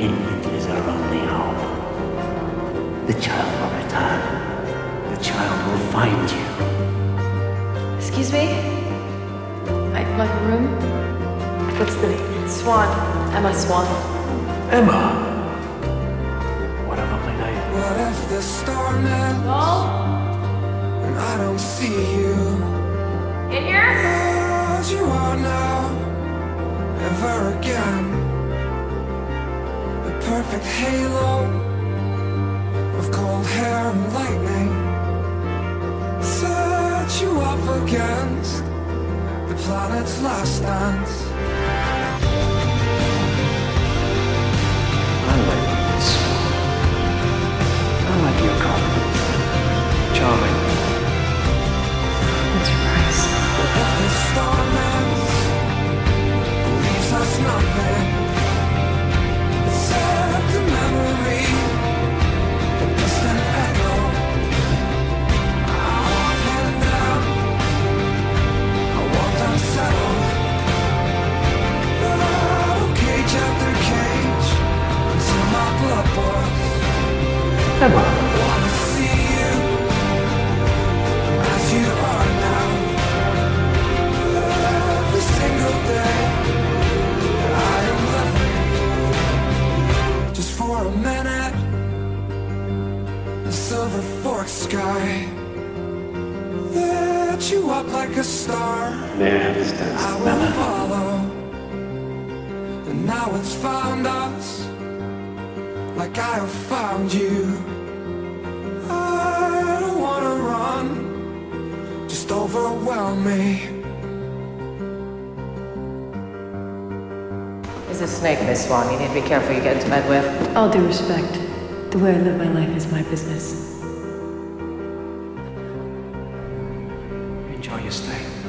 infant is our only hope. The child will return. The child will find you. Excuse me? I'd like a room. What's the name? Swan. Emma Swan. Emma! What a lovely name. What if the storm ends and I don't see you? In here? Perfect halo of cold hair and lightning. Set you up against the planet's last dance. The silver fork sky lit you up like a star. May I have this dance, I will Emma? follow. And now it's found us, like I have found you. I don't wanna run, just overwhelm me. He's a snake, Miss Swan. You need to be careful you get into bed with. All due respect, the way I live my life is my business. Enjoy your stay.